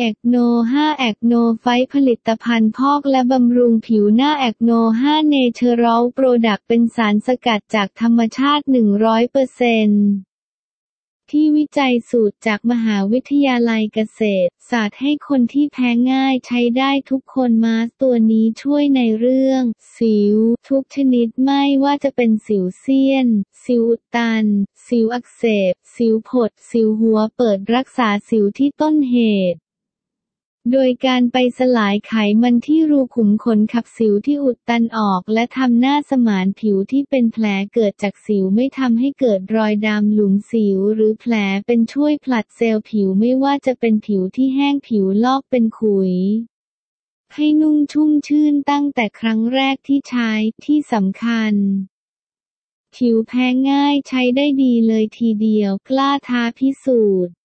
Acno5 แอคโน่ไฟว์ผลิตภัณฑ์พอกและบำรุงผิวหน้า Acno5 natural product เป็นสารสกัดจากธรรมชาติ 100%ที่วิจัยสูตรจากมหาวิทยาลัยเกษตร ศาสตร์ให้คนที่แพ้ง่ายใช้ได้ทุกคนมาสตัวนี้ช่วยในเรื่อง สิว ทุกชนิดไม่ว่าจะเป็นสิวเสี้ยน สิวตัน สิวอักเสบ สิวผด สิวหัวเปิดรักษาสิวที่ต้นเหตุ โดยการไปสลายไขมันที่รูขุมขนขับสิวที่อุดตันออก และทำหน้าสมานผิวที่เป็นแผลเกิดจากสิวไม่ทำให้เกิดรอยดำหลุมสิว หรือแผลเป็นช่วยผลัดเซลล์ผิวไม่ว่าจะเป็นผิวที่แห้งผิวลอกเป็นขุยให้นุ่งชุ่มชื่นตั้งแต่ครั้งแรกที่ใช้ที่สำคัญ ผิวแพ้ง่ายใช้ได้ดีเลยทีเดียวกล้าท้าพิสูจน์